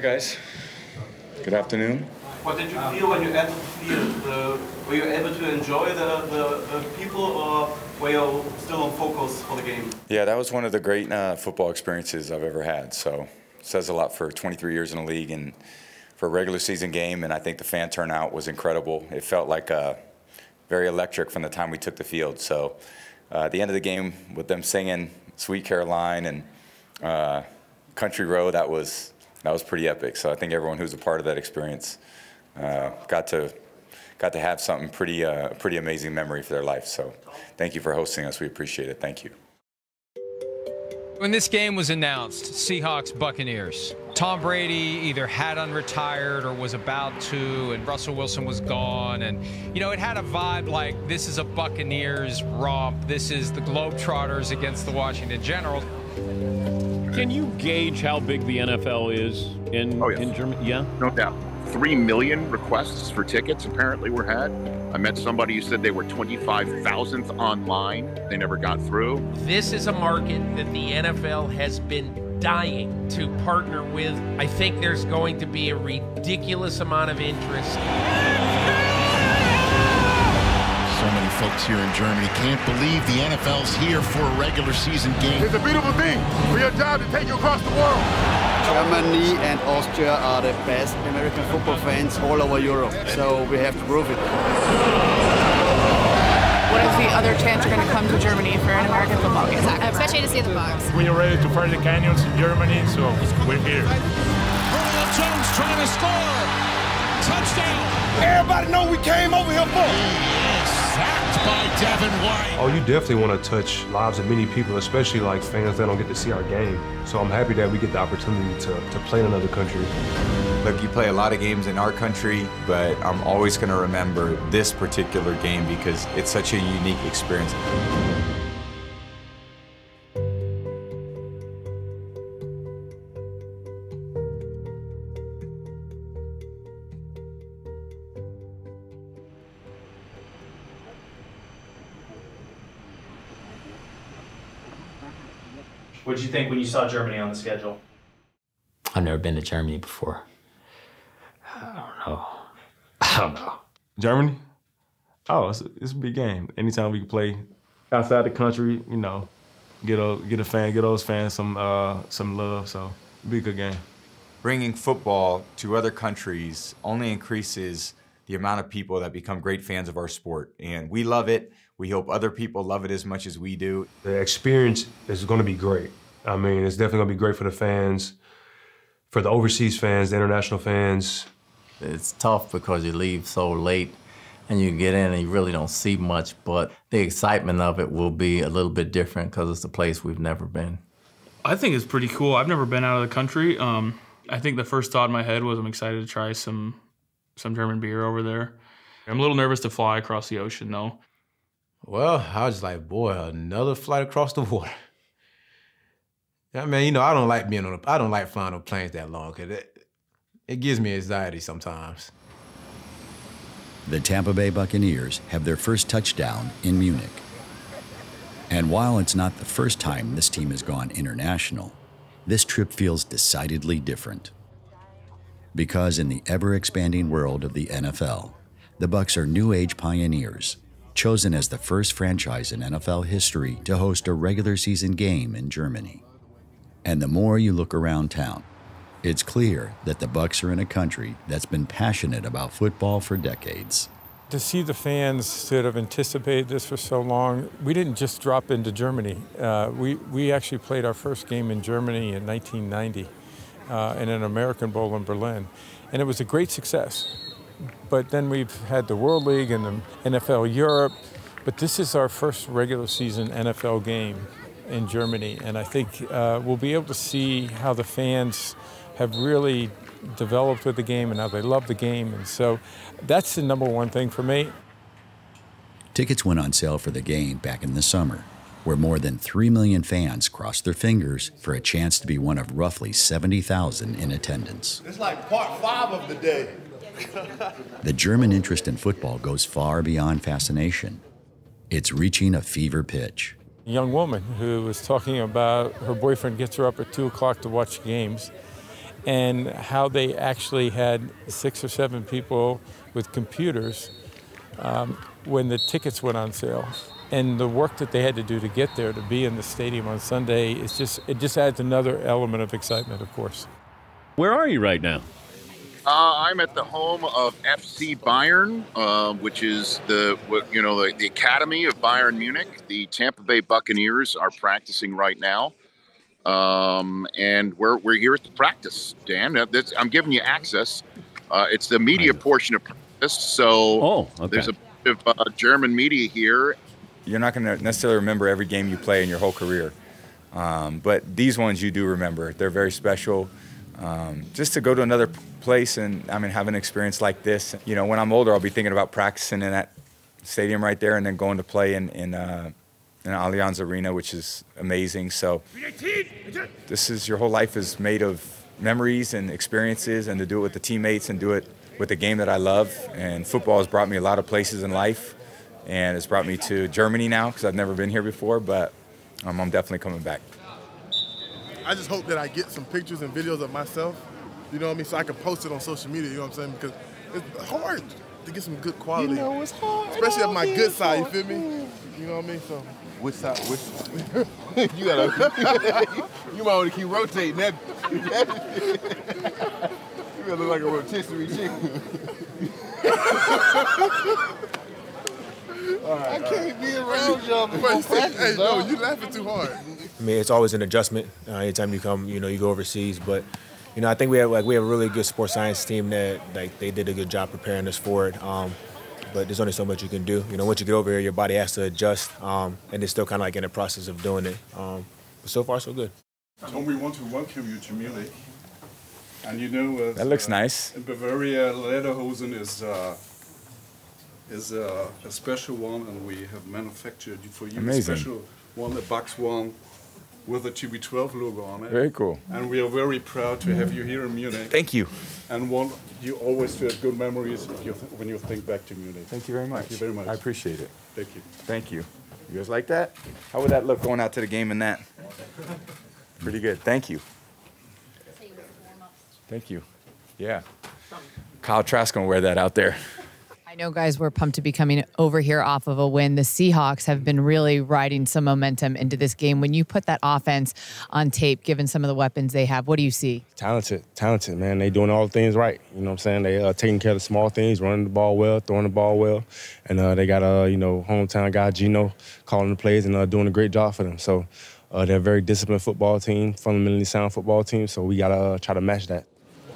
Hi, guys. Good afternoon. What did you feel when you entered the field? Were you able to enjoy the, the, the, people or were you still on focus for the game? Yeah, that was one of the great uh, football experiences I've ever had. So it says a lot for 23 years in the league and for a regular season game. And I think the fan turnout was incredible. It felt like uh, very electric from the time we took the field. So uh, at the end of the game, with them singing "Sweet Caroline" and uh, "Country Road," that was that was pretty epic. So I think everyone who's a part of that experience uh, got to got to have something pretty uh, pretty amazing memory for their life. So thank you for hosting us. We appreciate it. Thank you. When this game was announced, Seahawks Buccaneers, Tom Brady either had unretired or was about to, and Russell Wilson was gone. And, you know, it had a vibe like this is a Buccaneers romp. This is the Globetrotters against the Washington Generals. Can you gauge how big the NFL is in, oh, yes. in Germany? Yeah. No doubt. 3 million requests for tickets apparently were had. I met somebody who said they were 25,000th online. They never got through. This is a market that the NFL has been dying to partner with. I think there's going to be a ridiculous amount of interest. So many folks here in Germany can't believe the NFL's here for a regular season game. It's a beautiful thing for your job to take you across the world. Germany and Austria are the best American football fans all over Europe, so we have to prove it. What is the other chance you're going to come to Germany for an American football game? Exactly. Especially to see the Bucs. We are ready to find the canyons in Germany, so we're here. Julio Jones trying to score. Touchdown. Everybody know we came over here for. Sacked by Devin White. Oh, you definitely want to touch lives of many people, especially like fans that don't get to see our game. So I'm happy that we get the opportunity to, to play in another country. Look, you play a lot of games in our country, but I'm always going to remember this particular game because it's such a unique experience. Think when you saw Germany on the schedule? I've never been to Germany before. I don't know. I don't know. Germany? Oh, it's a, it's a big game. Anytime we can play outside the country, you know, get a get a fan, get those fans some uh, some love. So, it'll be a good game. Bringing football to other countries only increases the amount of people that become great fans of our sport, and we love it. We hope other people love it as much as we do. The experience is going to be great. I mean, it's definitely going to be great for the fans, for the overseas fans, the international fans. It's tough because you leave so late and you get in and you really don't see much, but the excitement of it will be a little bit different because it's a place we've never been. I think it's pretty cool. I've never been out of the country. Um, I think the first thought in my head was I'm excited to try some some German beer over there. I'm a little nervous to fly across the ocean though. Well, I was like, boy, another flight across the water. I mean, you know, I don't like being on. A, I don't like flying on planes that long because it, it gives me anxiety sometimes. The Tampa Bay Buccaneers have their first touchdown in Munich. And while it's not the first time this team has gone international, this trip feels decidedly different. Because in the ever-expanding world of the NFL, the Bucs are new age pioneers chosen as the first franchise in NFL history to host a regular season game in Germany. And the more you look around town, it's clear that the Bucs are in a country that's been passionate about football for decades. To see the fans that have anticipated this for so long, we didn't just drop into Germany. Uh, we, we actually played our first game in Germany in 1990 uh, in an American Bowl in Berlin. And it was a great success. But then we've had the World League and the NFL Europe. But this is our first regular season NFL game in Germany. And I think uh, we'll be able to see how the fans have really developed with the game and how they love the game. And so that's the number one thing for me. Tickets went on sale for the game back in the summer, where more than 3 million fans crossed their fingers for a chance to be one of roughly 70,000 in attendance. It's like part five of the day. the German interest in football goes far beyond fascination. It's reaching a fever pitch. Young woman who was talking about her boyfriend gets her up at 2 o'clock to watch games. and how they actually had six or seven people with computers um, when the tickets went on sale. And the work that they had to do to get there to be in the stadium on Sunday is just it just adds another element of excitement, of course. Where are you right now? Uh, I'm at the home of FC Bayern, uh, which is the you know the, the academy of Bayern Munich. The Tampa Bay Buccaneers are practicing right now, um, and we're we're here at the practice. Dan, Uh, this, I'm giving you access. Uh, it's the media portion of practice, so oh, okay. there's a bit of uh, German media here. You're not going to necessarily remember every game you play in your whole career, um, but these ones you do remember. They're very special. Um, just to go to another place and I mean have an experience like this. You know, when I'm older, I'll be thinking about practicing in that stadium right there, and then going to play in in, uh, in Allianz Arena, which is amazing. So this is your whole life is made of memories and experiences, and to do it with the teammates and do it with the game that I love. And football has brought me a lot of places in life, and it's brought me to Germany now because I've never been here before, but um, I'm definitely coming back. I just hope that I get some pictures and videos of myself, you know what I mean, so I can post it on social media, you know what I'm saying? Because it's hard to get some good quality. You know it's hard. Especially of my good side, you feel me? You know what I mean? So Which side? Which? side? you gotta. you might want to keep rotating that. you gotta look like a rotisserie chicken. I can't be around y'all before practice. hey, no, dog. you laughing too hard. I mean, it's always an adjustment uh, anytime you come, you know, you go overseas. But, you know, I think we have like we have a really good sports science team that like they did a good job preparing us for it. Um, but there's only so much you can do. You know, once you get over here, your body has to adjust, um, and it's still kind of like in the process of doing it. Um, but so far, so good. Tom, we want to welcome you to Munich. And you know, uh, That looks nice. In Bavaria, Lederhosen is uh, is uh, a special one, and we have manufactured for you Amazing. a special one, a box one, with the TB12 logo on it. Very cool. And we are very proud to have you here in Munich. Thank you. And want you always to have good memories you when you think back to Munich. Thank you very much. Thank you very much. I appreciate it. Thank you. Thank you. You guys like that? How would that look going out to the game in that? Pretty good. Thank you. Thank you. Yeah. Kyle Trask gonna wear that out there. I know, guys, we're pumped to be coming over here off of a win. The Seahawks have been really riding some momentum into this game. When you put that offense on tape, given some of the weapons they have, what do you see? Talented, talented, man. They doing all the things right. You know what I'm saying? They uh, taking care of the small things, running the ball well, throwing the ball well, and uh, they got a uh, you know hometown guy Geno calling the plays and uh, doing a great job for them. So uh, they're a very disciplined football team, fundamentally sound football team. So we gotta uh, try to match that.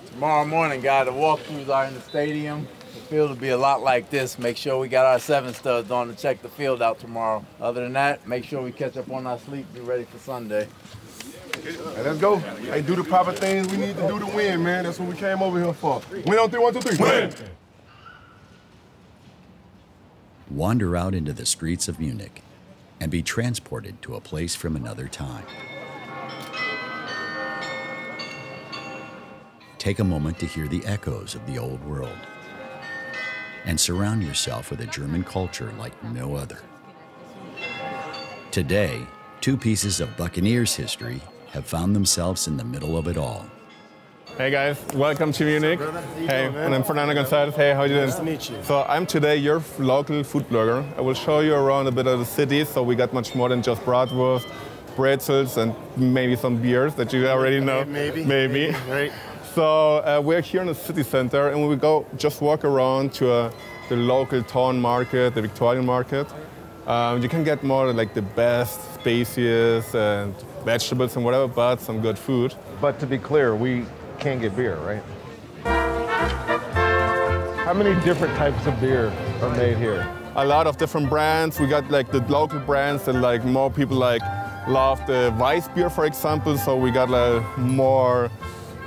Tomorrow morning, guys, the walkthroughs are in the stadium. The field will be a lot like this. Make sure we got our seven studs on to check the field out tomorrow. Other than that, make sure we catch up on our sleep, be ready for Sunday. Hey, let's go. Hey, do the proper things we need to do to win, man. That's what we came over here for. Win on three, one, two, three. Win! Wander out into the streets of Munich and be transported to a place from another time. Take a moment to hear the echoes of the old world and surround yourself with a German culture like no other. Today, two pieces of Buccaneers history have found themselves in the middle of it all. Hey guys, welcome to Munich. Hey, and I'm Fernando Gonzalez. Hey, how you doing? Nice to meet you. So I'm today your local food blogger. I will show you around a bit of the city. So we got much more than just bratwurst, pretzels, and maybe some beers that you already know. Maybe. Maybe. Right. So uh, we're here in the city center, and we go just walk around to uh, the local town market, the Viktualienmarkt. Um, you can get more like the best species and vegetables and whatever, but some good food. But to be clear, we can't get beer, right? How many different types of beer are made here? a lot of different brands. We got like the local brands that like more people like love the Weiss beer, for example. So we got like more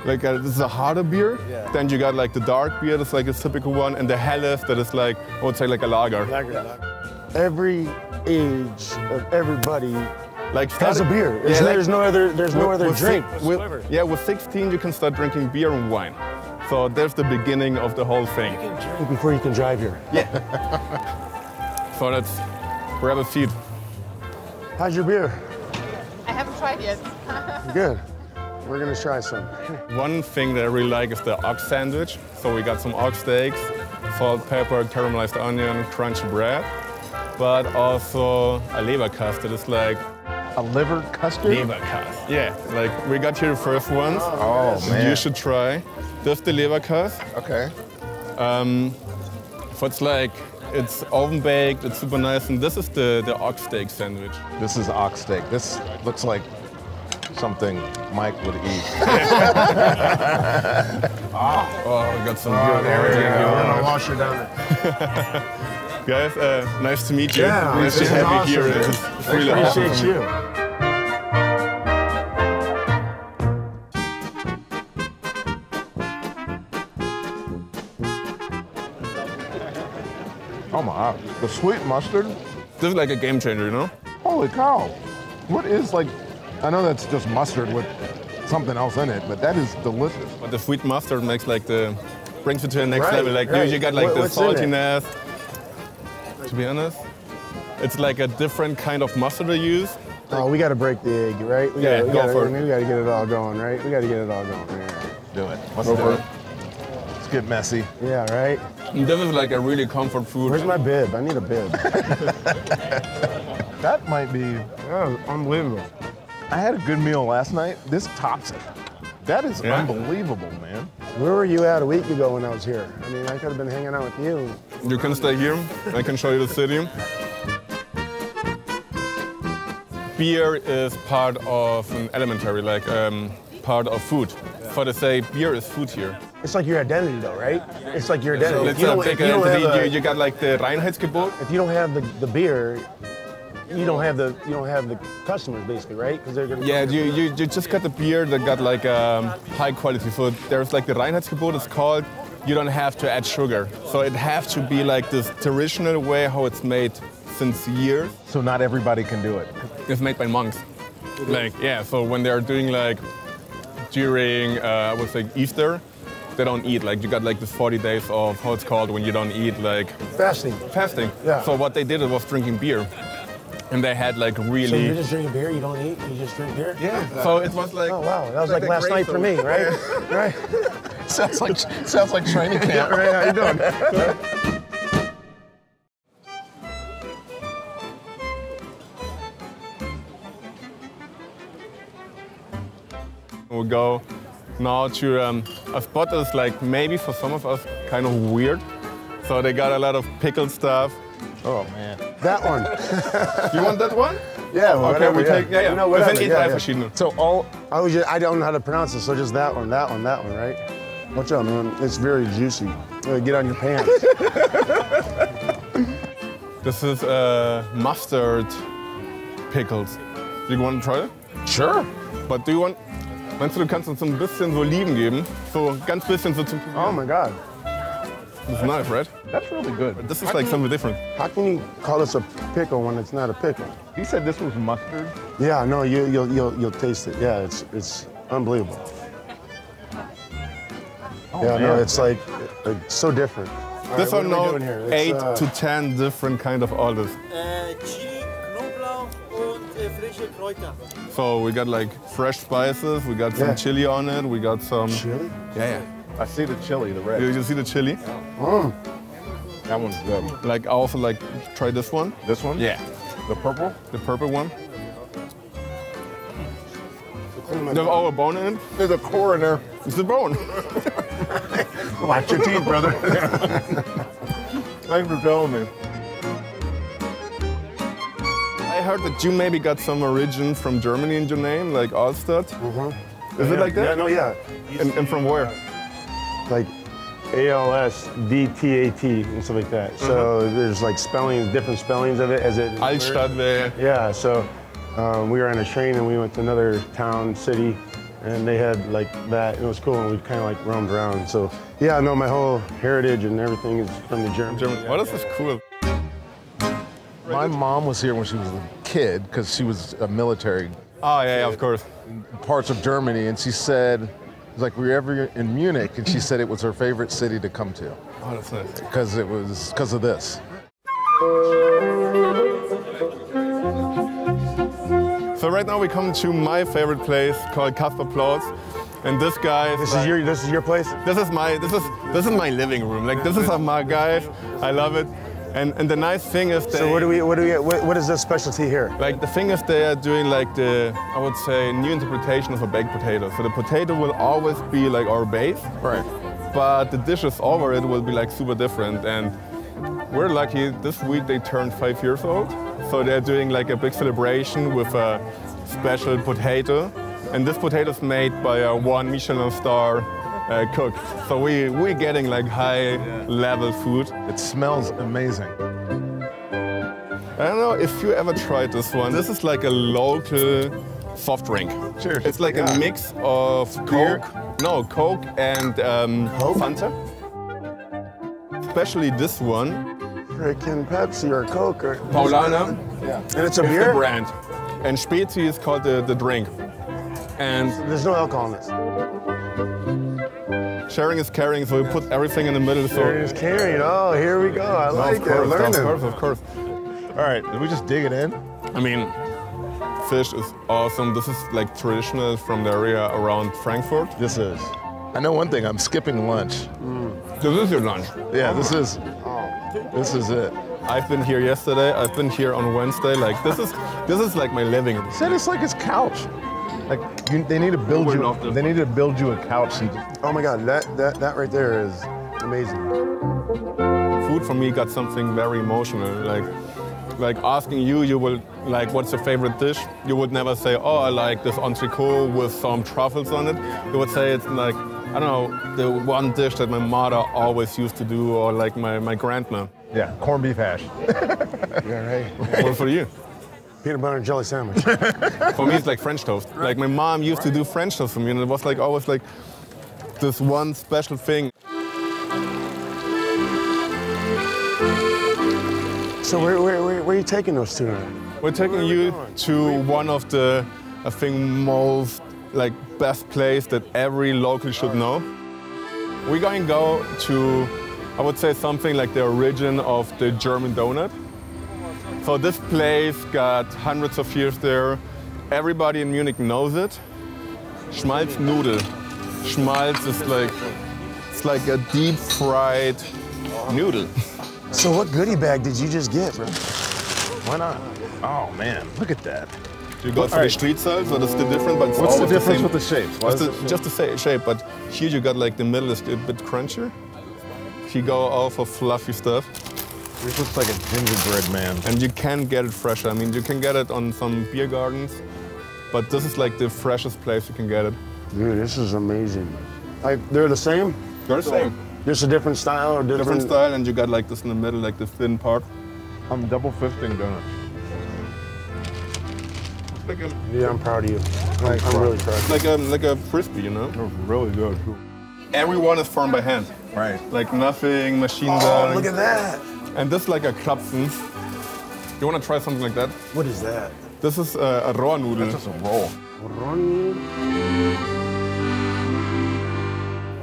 like a, this is a harder beer. Yeah. Then you got like the dark beer, that's like a typical one, and the Helles that is like I would say like a lager. Lager. Every age of everybody like has a beer. There's, Yeah, like- there's no other. There's no other with drink. six- with- yeah, with 16 you can start drinking beer and wine. So that's the beginning of the whole thing. Drink before you can drive here. Yeah. So let's grab a seat. How's your beer? I haven't tried yet. Good. We're gonna try some. One thing that I really like is the ox sandwich. So we got some ox steaks, salt, pepper, caramelized onion, crunchy bread, but also a leber custard. It's like a liver custard. Leber custard. Yeah, like we got here the first ones. Oh, so man. You should try. This the leber custard. Okay. Um, so it's like it's oven baked. It's super nice, and this is the the ox steak sandwich. This is ox steak. This looks like something Mike would eat. Oh, we got some Oh, good there we everything go. here. We're gonna wash her down Guys, uh, nice to meet you. Yeah, nice this to is have you awesome, here. dude. It's I really appreciate awesome. you. Oh my God. The sweet mustard. This is like a game changer, you know? Holy cow. What is like, I know that's just mustard with something else in it, but that is delicious. But the sweet mustard makes like the brings it to the next Right, level. Like right. you, you got like What- the what's in it? saltiness. To be honest, it's like a different kind of mustard to use. Oh, we got to break the egg, right? We Yeah, gotta, we go gotta, for it. we got to get it all going, right? We got to get it all going. Yeah. Do it. Let's Go do for it. Let's get messy. Yeah, right? This is like a really comfort food. Where's my bib? I need a bib. that might be oh, unbelievable. I had a good meal last night. This tops it. That is Yeah. unbelievable, man. Where were you at a week ago when I was here? I mean, I could have been hanging out with you. You can stay here. I can show you the city. Beer is part of an elementary, like um, part of food. For they say beer is food here. It's like your identity, though, right? It's like your identity. So it's you a big if you don't entity. have a- You, you got like the Reinheitsgebot. If you don't have the, the beer, you don't have the you don't have the customers basically, right? Because they're gonna. Yeah, you, you, you just got the beer that got like um, high quality. food. there's like the Reinheitsgebot it's called. You don't have to add sugar. So it has to be like this traditional way how it's made since years. So not everybody can do it. It's made by monks. Like yeah, so when they're doing like during uh, I would say Easter, they don't eat. Like you got like the 40 days of how it's called when you don't eat like Fasting. fasting. Yeah. So what they did was drinking beer, and they had like really. So you're just drinking beer. You don't eat. You just drink beer. Yeah. So it was like. Oh wow, that was like like, last night for me, right? right. sounds like sounds like training camp. Yeah, right? How you doing? We go now to um, a spot that's like maybe for some of us kind of weird. So they got a lot of pickle stuff. Oh man, that one. you want that one? Yeah, well, Okay, whatever, we take- yeah, yeah. No, We whatever. can eat yeah, drei yeah. verschiedene. So all I was just, I don't know how to pronounce it. So just that one, that one, that one, right? Watch out, man. It's very juicy. Uh, Get on your pants. This is uh, mustard pickles. Do you want to try it? Sure. But do you want? Meinst du, du kannst uns so ein bisschen so Oliven geben? So ganz bisschen so zum Oh my God. It's nice, right? That's really good. This is like something different. How can you call this a pickle when it's not a pickle? He said this was mustard. Yeah, no, you, you'll you'll you'll taste it. Yeah, it's it's unbelievable. Oh, yeah, no, it's like, like so different. All This right, are what now doing here? It's, eight uh, to ten different kind of olives. Chili, Knoblauch und frische Kräuter. So we got like fresh spices, we got some Yeah. chili on it, we got some. Chili? Yeah, yeah. I see the chili, the red. You, you see the chili? Mm. That one's good. Like I also like try this one. This one? Yeah. The purple? The purple one. There's all a bone in it. There's a core in there. It's a bone. Watch your teeth, brother. Thanks for telling me. I heard that you maybe got some origin from Germany in your name, like Allstadt. Mm-hmm. Is it like that? Yeah, no, yeah. And, and from where? Like A L S D T A T and stuff like that. So there's like spelling, different spellings of it as it. Altstadt wäre. Yeah, so um, we were on a train and we went to another town, city, and they had like that. and It was cool, and we kind of like roamed around. So yeah, no, my whole heritage and everything is from the German. German. What is this cool? My mom was here when she was a kid because she was a military. Oh yeah, yeah, of course. Parts of Germany, and she said, it was like we were ever in Munich, and she said it was her favorite city to come to Oh, that's nice. because it was because of this. So right now we come to my favorite place called Caspar Plautz. And this guy This is your this is your place? This is my this is this is my living room. Like this is my guys. I love it. And and the nice thing is they, So what do we what do we what, what is the specialty here? like the thing is they are doing like the I would say new interpretation of a baked potato. So the potato will always be like our base. Right. But the dishes over it will be like super different and we're lucky this week they turned five years old. So they're doing like a big celebration with a special potato. And this potato is made by a one Michelin star uh, cook. So we, we're getting like high level food. It smells amazing. I don't know if you ever tried this one. This is like a local soft drink. Cheers. It's like Yeah. a mix of Beer? Coke, no, Coke and um, Fanta. Especially this one. Freaking Pepsi or Coke or Paulaner. Yeah. And it's a It's beer? brand. And Spezi is called the, the drink. And there's no alcohol in this. Sharing is caring, so we put everything in the middle. So Sharing is caring. Oh, here we go. I like of it. course, Learning. Of course, of course. All right, did we just dig it in? I mean, fish is awesome. This is like traditional from the area around Frankfurt. This is. I know one thing. I'm skipping lunch. Mm. This is your lunch. Yeah, this is. This is it. I've been here yesterday. I've been here on Wednesday. Like this is this is like my living room. Said it's like his couch. Like you, they need to build you. not the- They need to build you a couch. And Oh my God, that that that right there is amazing. Food for me got something very emotional. Like like asking you, you will like what's your favorite dish? You would never say, oh, I like this entrecot with some truffles on it. You would say it's like I don't know the one dish that my mother always used to do, or like my my grandma. yeah, corned beef hash. Yeah, right. What for you? Peanut butter and jelly sandwich. For me, it's like French toast. Like my mom used to do French toast for me, and it was like always like this one special thing. so where, where, where, where are you taking those two? now? We're taking you to one of the, I think, most like best place that every local should know. We're going to go to, I would say something like the origin of the German donut. So this place got hundreds of years there. Everybody in Munich knows it. Schmalznudel. Schmalz is like, it's like a deep fried noodle. So what goodie bag did you just get, bro? Why not? Oh man, look at that. You got for All the street style, so that's the different, but it's What's the always difference same. with the shapes? Why It's is the- just the same shape, but here you got like the middle is a bit crunchier. If you go all for fluffy stuff. This looks like a gingerbread man. And you can get it fresh. I mean, you can get it on some beer gardens, but this is like the freshest place you can get it. Dude, this is amazing. Like they're the same? They're the same. Just a different style or different, Different style, and you got like this in the middle, like the thin part. I'm double fisting donuts. Like a, Yeah, I'm proud of you. I'm, I'm really proud. like a like a frisbee, you know. Really good. Everyone is formed by hand. Right. Like nothing machine Oh, done. look at that. And this is like a Krapfen. You want to try something like that? What is that? This is uh, a Rohrnudel. That's just a roll.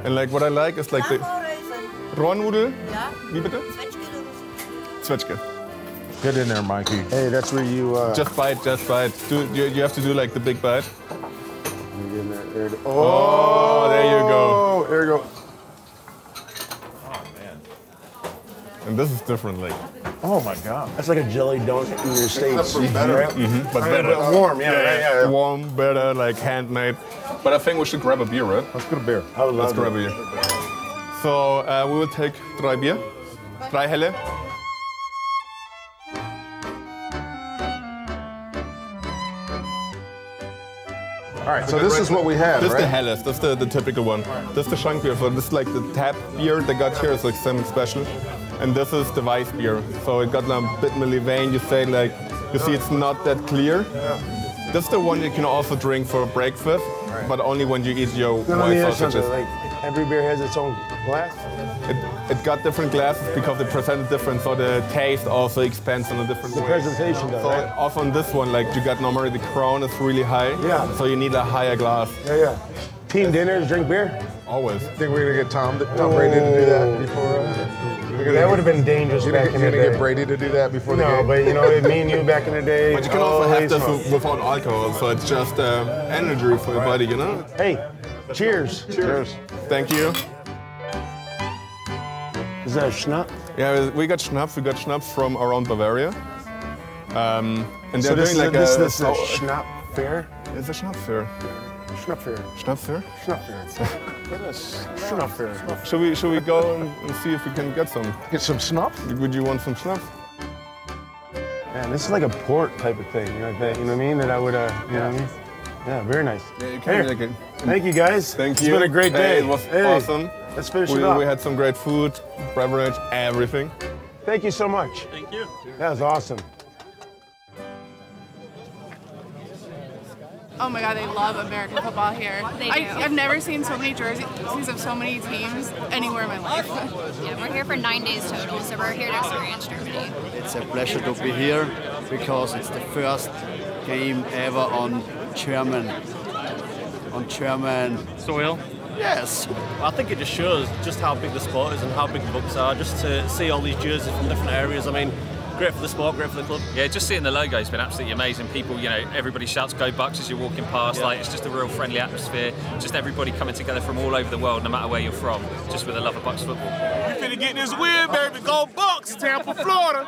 And like what I like is like the Rohrnudel. Ja. Wie bitte? Zwetschge. Get in there, Mikey. Hey, that's where you. Uh, Just bite, just bite. Do you, you have to do like the big bite. get in there, there it is. Oh, there you go. Oh, there you go. And this is different, like. Oh my God. That's like a jelly donut in your states. for better. right? Mhm, but I mean, better. but warm, yeah, yeah, yeah, yeah. Warm, better, like handmade. But I think we should grab a beer, right? Let's get a beer. I would Let's love grab a beer. So uh, we will take drei Bier. Drei helle. All right, so this is what we had, This is the right? helles. That's the, the typical one. This is the Schank beer. So this is like the tap beer they got here. It's like something special. And this is the Weiss beer. So it got a bit milly vein. You say like, you see it's not that clear. This is the one you can also drink for breakfast, but only when you eat your No, white you sausages. Like every beer has its own glass. It, it got different glasses because they presented different, so the taste also expands in a different The way. presentation does, So right? off on this one, like you got normally the crown is really high. Yeah. So you need a higher glass. Yeah, yeah. Team dinners, drink beer. Always. I Think we're gonna get Tom, Tom Brady to do that before us? That would have been dangerous You're back gonna, in you're gonna get Brady to do that before the game. No, but you know, me and you back in the day. But you can also have always this fun. with- without alcohol, so it's just uh, energy for your body, you know? Hey, cheers. Cheers. Thank you. Is that a schnapp? Yeah, we got schnapps. We got schnapps from around Bavaria. Um, and So they're this, doing is, like this, a, this is a oh, schnapp fair? It's a schnapp fair. Schnapp fair. Schnapp fair? Schnapp fair. Schnapp fair. Should we should we go and, and see if we can get some? Get some schnapps? Would you want some schnapps? Man, this is like a port type of thing, like that. You know what I mean? That I would, uh, you know what I mean? Yeah, very nice. Yeah, you Here. can make it. Thank you guys. Thank It's you. been a great day. Hey, it was Hey, awesome. Let's finish we, it up. we had some great food, beverage, everything. Thank you so much. Thank you. That was awesome. Oh my God, they love American football here. They I, do. I've never seen so many jerseys of so many teams anywhere in my life. Yeah, we're here for nine days total, so we're here to experience Germany. It's a pleasure to be here because it's the first game ever on German on German soil. Yes. I think it just shows just how big the sport is and how big the books are. Just to see all these jerseys from different areas. I mean, great for the sport, great for the club. Yeah, just seeing the logo has been absolutely amazing. People, you know, everybody shouts "Go Bucs" as you're walking past. Yeah. Like it's just a real friendly atmosphere. Just everybody coming together from all over the world, no matter where you're from, just with a love of Bucs football. We finna get this win, baby. Go Bucs, Tampa, Florida.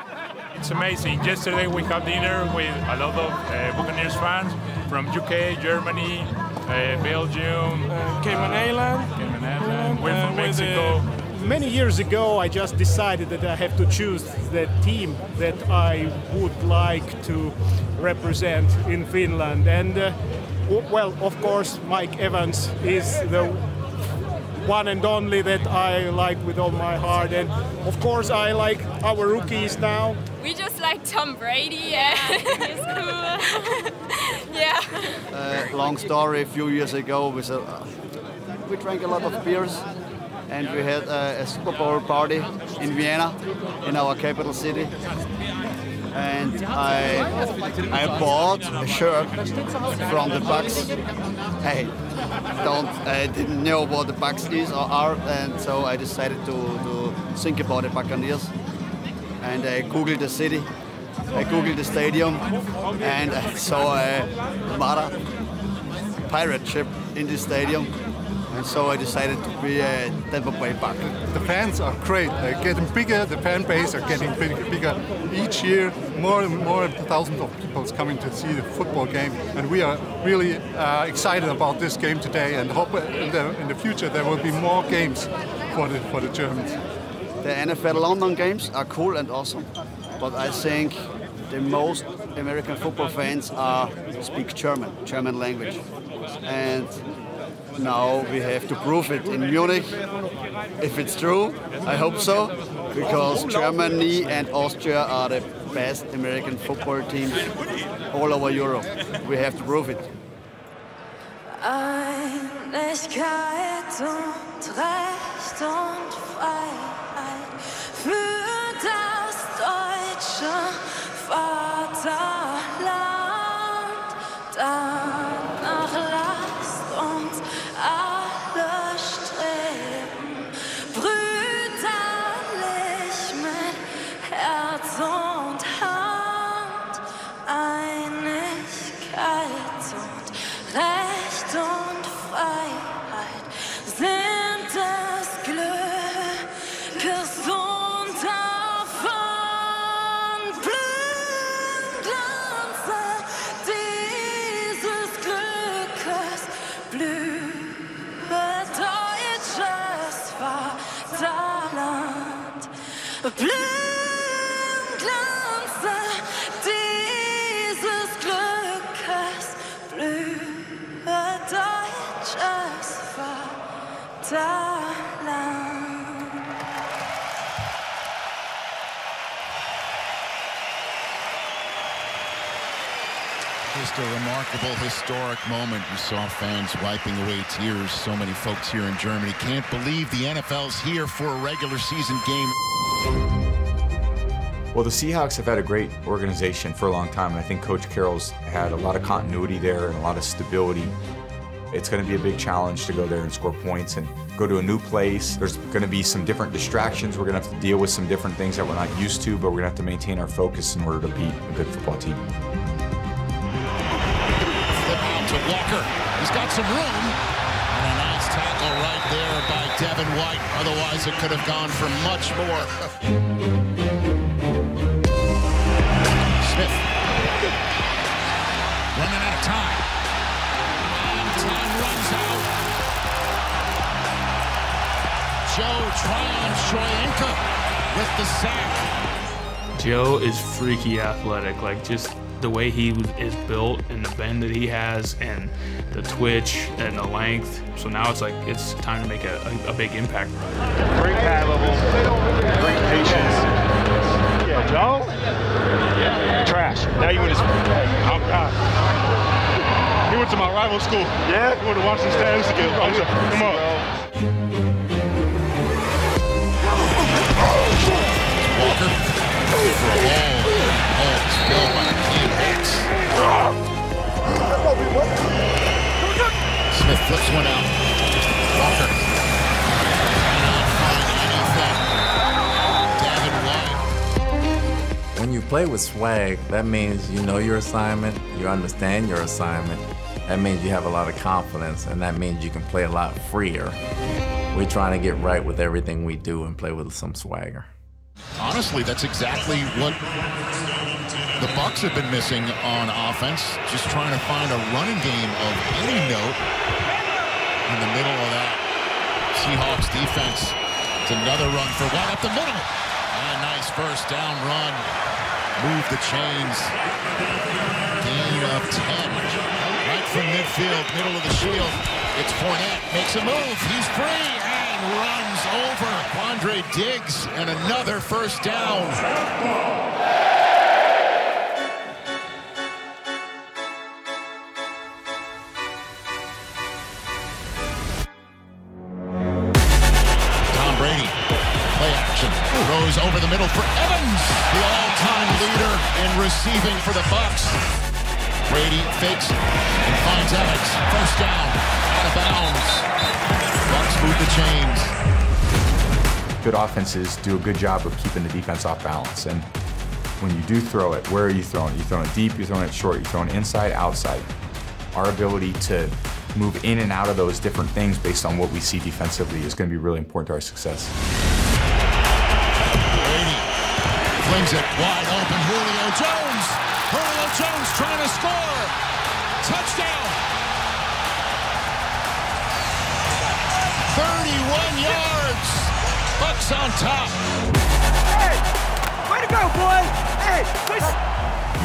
It's amazing. Yesterday we had dinner with a lot of uh, Buccaneers fans from UK, Germany, uh, Belgium, Cayman Island. Cayman Island. We're Uh, from with, Mexico. Many years ago, I just decided that I have to choose the team that I would like to represent in Finland. And, uh, well, of course, Mike Evans is the one and only that I like with all my heart. And, of course, I like our rookies now. We just like Tom Brady, yeah. He's cool. yeah. Uh, long story. A few years ago, we said, uh, we drank a lot of beers, and we had uh, a Super Bowl party in Vienna, in our capital city. And I I bought a shirt from the Bucs. Hey, don't I didn't know what the Bucs is or are, and so I decided to, to think about the Buccaneers. And I googled the city, I googled the stadium, and I saw a Mara pirate ship in the stadium. And so I decided to be a Tampa Bay Buc. The fans are great. They're getting bigger. The fan base are getting big, bigger each year. More and more thousands of people is coming to see the football game, and we are really uh, excited about this game today. And hope in the, in the future there will be more games for the for the Germans. The NFL London games are cool and awesome, but I think the most American football fans are speak German, German language, and now we have to prove it in Munich. If it's true, I hope so, because Germany and Austria are the best American football teams all over Europe. We have to prove it. Einigkeit und Recht und Freiheit Vaterland. Remarkable, historic moment. You saw fans wiping away tears. So many folks here in Germany can't believe the NFL's here for a regular season game. Well, the Seahawks have had a great organization for a long time, and I think Coach Carroll's had a lot of continuity there and a lot of stability. It's going to be a big challenge to go there and score points and go to a new place. There's going to be some different distractions. We're going to have to deal with some different things that we're not used to, but we're going to have to maintain our focus in order to beat a good football team. Walker. He's got some room. And a nice tackle right there by Devin White. Otherwise, it could have gone for much more. Smith. Running out of time. And time runs out. Joe Tryon Shoyinka with the sack. Joe is freaky athletic, like just the way he is built and the bend that he has and the twitch and the length. So now it's like it's time to make a, a, a big impact. Great pad level, great patience. Yeah, Joe? Trash. Now you in his. I'm, uh, he went to my rival school. Yeah? He went to Washington State. get- I used to- Come on. Flips one out. Walker. When you play with swag, that means you know your assignment, you understand your assignment. That means you have a lot of confidence, and that means you can play a lot freer. We're trying to get right with everything we do and play with some swagger. Honestly, that's exactly what the Bucs have been missing on offense. Just trying to find a running game of any note in the middle of that Seahawks defense. It's another run for White up the middle. And a nice first down run. Move the chains. Gain of 10. Right from midfield, middle of the shield. It's Fournette. Makes a move. He's free and runs over Quandre Diggs. And another first down. Play throws over the middle for Evans, the all-time leader in receiving for the Bucs. Brady fakes and finds Evans. First down, out of bounds. Bucs move the chains. Good offenses do a good job of keeping the defense off balance. And when you do throw it, where are you throwing it? You throwing it deep, you're throwing it short, you're throwing it inside, outside. Our ability to move in and out of those different things based on what we see defensively is going to be really important to our success. Flings it wide open. Julio Jones. Julio Jones trying to score. Touchdown. 31 yards. Bucs on top. Hey, way to go, boy! Hey, push!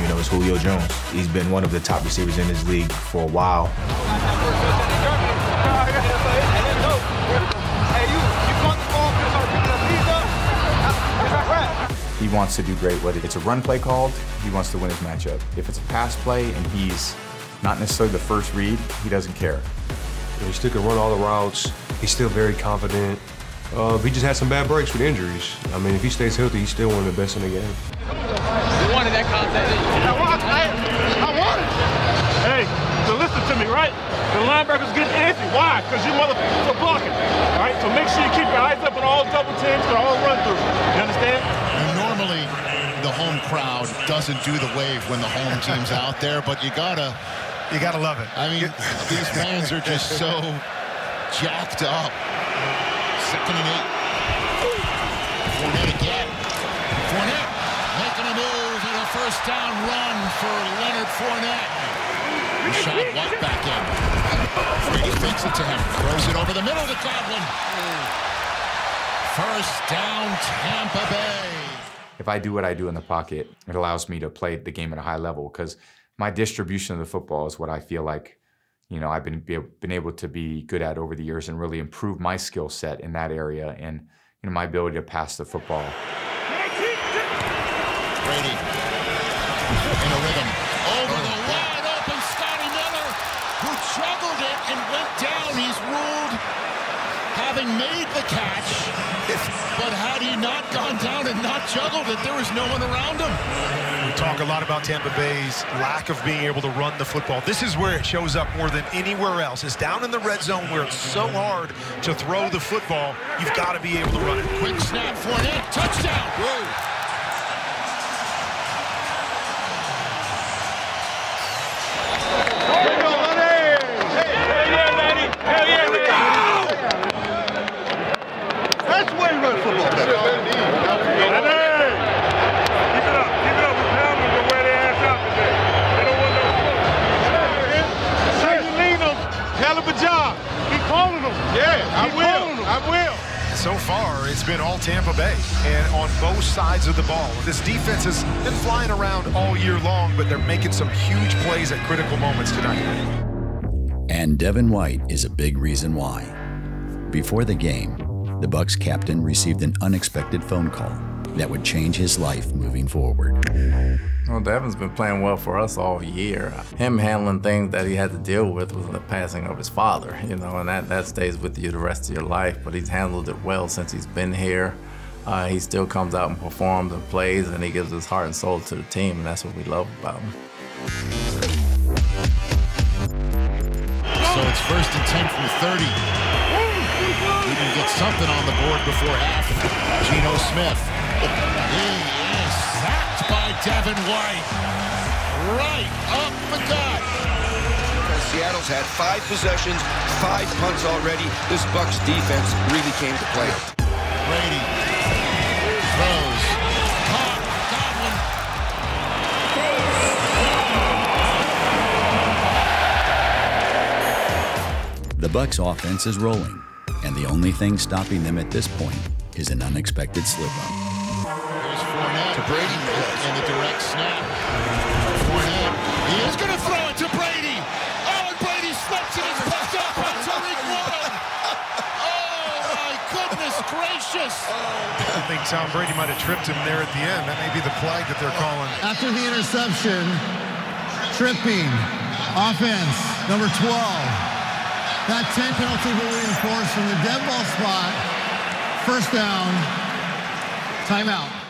You know, it's Julio Jones. He's been one of the top receivers in this league for a while. Oh, He wants to do great, whether it's a run play called, he wants to win his matchup. If it's a pass play and he's not necessarily the first read, he doesn't care. He still can run all the routes. He's still very confident. Uh, he just had some bad breaks with injuries. I mean, if he stays healthy, he's still one of the best in the game. You wanted that contact, I want it. I want it. Hey, so listen to me, right? The linebackers get antsy. Why? Because you motherfuckers are blocking. All right? So make sure you keep your eyes up on all double teams and all run throughs. You understand? The home crowd doesn't do the wave when the home team's out there, but you gotta, you gotta love it. I mean, these fans are just so jacked up. Second and eight. Fournette again. Fournette making a move and a first down run for Leonard Fournette. Rachaad White back in. Brady fakes it to him. Throws it over the middle to Godwin. First down, Tampa Bay. If I do what I do in the pocket, it allows me to play the game at a high level because my distribution of the football is what I feel like, you know, I've been be, been able to be good at over the years and really improve my skill set in that area and you know my ability to pass the football. Brady in a rhythm. Over the wide open Scotty Miller, who juggled it and went down. He's ruled, having made the catch. But had he not gone down and not juggled it, there was no one around him. We talk a lot about Tampa Bay's lack of being able to run the football. This is where it shows up more than anywhere else. It's down in the red zone where it's so hard to throw the football. You've got to be able to run it. Quick snap, Fournette, touchdown. Whoa. So far, it's been all Tampa Bay, and on both sides of the ball. This defense has been flying around all year long, but they're making some huge plays at critical moments tonight. And Devin White is a big reason why. Before the game, the Bucs captain received an unexpected phone call that would change his life moving forward. Well, Devin's been playing well for us all year. Him handling things that he had to deal with was the passing of his father, you know, and that, that stays with you the rest of your life. But he's handled it well since he's been here. Uh, he still comes out and performs and plays, and he gives his heart and soul to the team, and that's what we love about him. So it's first and 10 from 30. We can get something on the board before half. Geno Smith. Devin White. Right up the gut. Seattle's had five possessions, five punts already. This Bucs defense really came to play. Brady throws. Caught. Godwin. The Bucs offense is rolling, and the only thing stopping them at this point is an unexpected slip-up. Here's Fournette to Brady and the direct snap. Fournette, he is going to throw it to Brady. Oh, and Brady slips and it's picked up by Tariq Woolen. Oh, my goodness gracious. I think Tom Brady might have tripped him there at the end. That may be the flag that they're calling. After the interception, tripping, offense, number 12. That 10 penalty will be enforced from the dead ball spot. First down, timeout.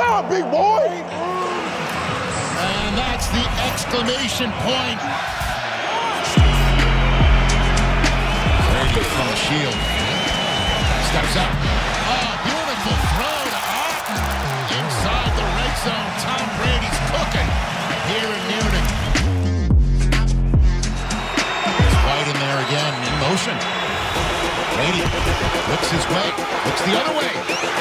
Up, big boy? And that's the exclamation point. Brady from the shield. Steps up. Oh, beautiful throw to Otton. Inside the red zone. Tom Brady's cooking here in Munich. It's White in there again, in motion. Brady looks his way, looks the other way.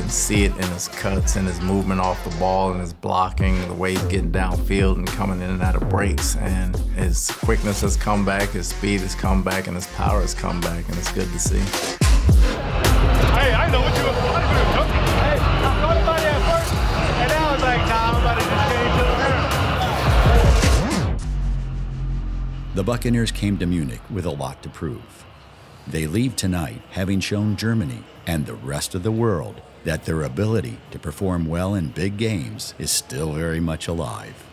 can see it in his cuts and his movement off the ball and his blocking, the way he's getting downfield and coming in and out of breaks. And his quickness has come back, his speed has come back, and his power has come back, and it's good to see. Hey, I know what you were going to do. Hey, I thought about it at first, and then I was like, nah, I'm about to just change it The Buccaneers came to Munich with a lot to prove. They leave tonight having shown Germany and the rest of the world that their ability to perform well in big games is still very much alive.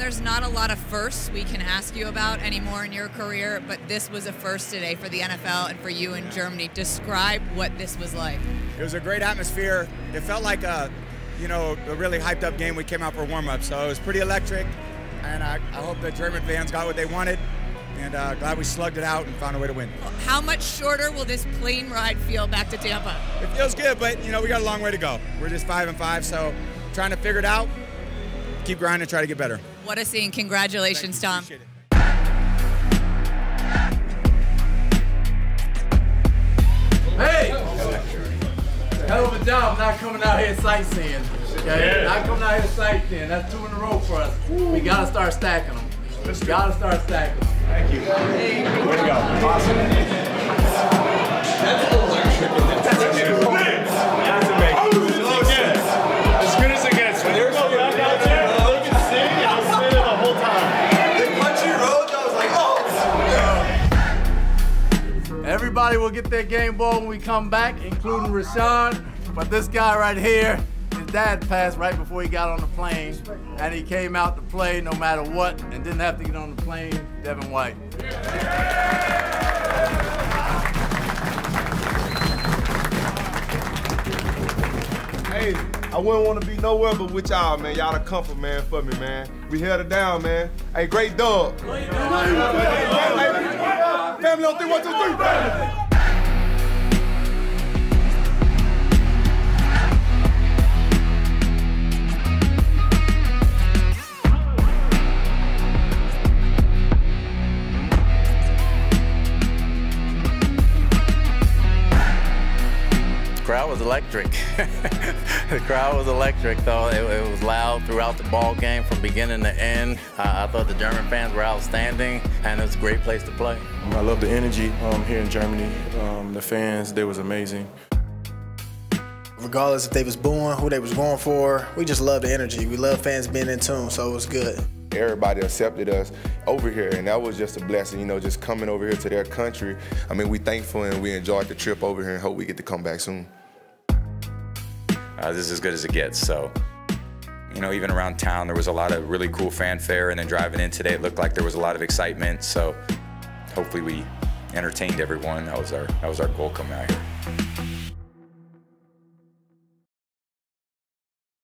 There's not a lot of firsts we can ask you about anymore in your career, but this was a first today for the NFL and for you in Germany. Describe what this was like. It was a great atmosphere. It felt like a, you know, a really hyped up game. We came out for warm up, so it was pretty electric. And I, I hope the German fans got what they wanted. And uh, glad we slugged it out and found a way to win. How much shorter will this plane ride feel back to Tampa? It feels good, but you know we got a long way to go. We're just five and five, so trying to figure it out. Keep grinding, try to get better. What a scene. Congratulations, Tom. Hey! Hell of a job not coming out here sightseeing. Okay? Yeah. Not coming out here sightseeing. That's two in a row for us. We gotta start stacking them. We gotta start stacking them. Thank you. Way to go. Awesome. That's electric. That's amazing. Everybody will get their game ball when we come back, including Rashawn. But this guy right here, his dad passed right before he got on the plane, and he came out to play no matter what, and didn't have to get on the plane. Devin White. Hey, I wouldn't want to be nowhere but with y'all, man. Y'all the comfort, man, for me, man. We held it down, man. Hey, great dog. Family on three, one, two, three. Crowd was electric. the crowd was electric, though. It, it, was loud throughout the ball game from beginning to end. I, I thought the German fans were outstanding, and it was a great place to play. I love the energy um, here in Germany. Um, the fans, they was amazing. Regardless if they was booing, who they was going for, we just love the energy. We love fans being in tune, so it was good. Everybody accepted us over here, and that was just a blessing, you know, just coming over here to their country. I mean, we thankful and we enjoyed the trip over here and hope we get to come back soon. Uh, this is as good as it gets. So, you know, even around town, there was a lot of really cool fanfare. And then driving in today, it looked like there was a lot of excitement. So, hopefully, we entertained everyone. That was our that was our goal coming out here.